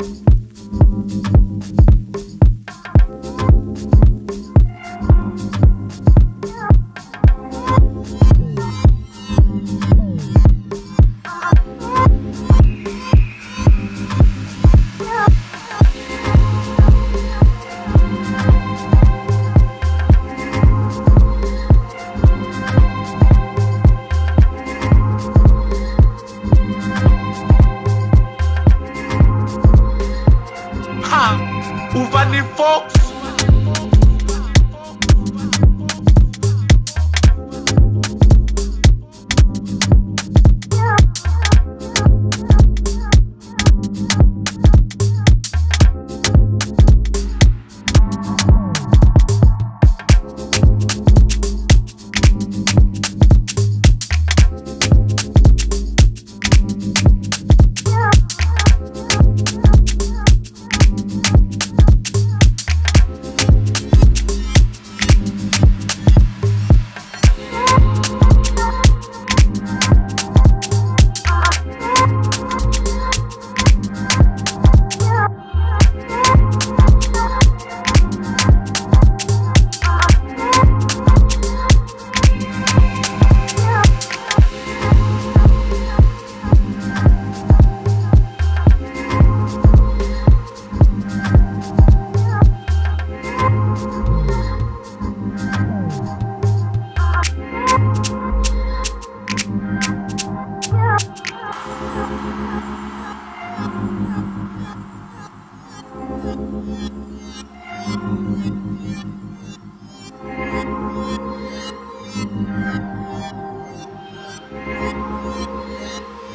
Música Uvani Fox!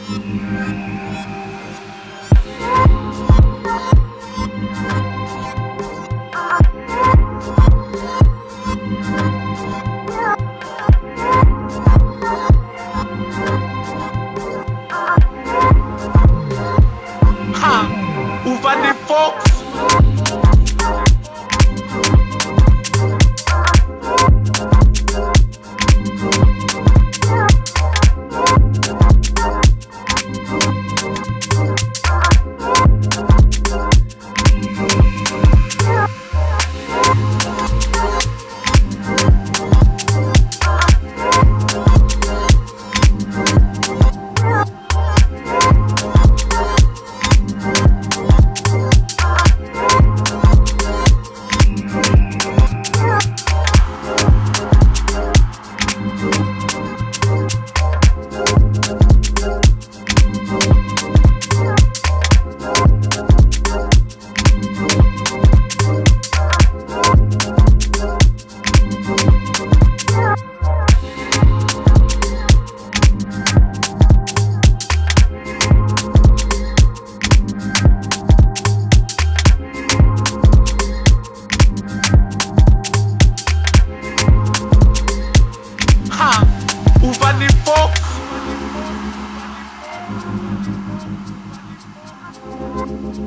Ha! Yeah.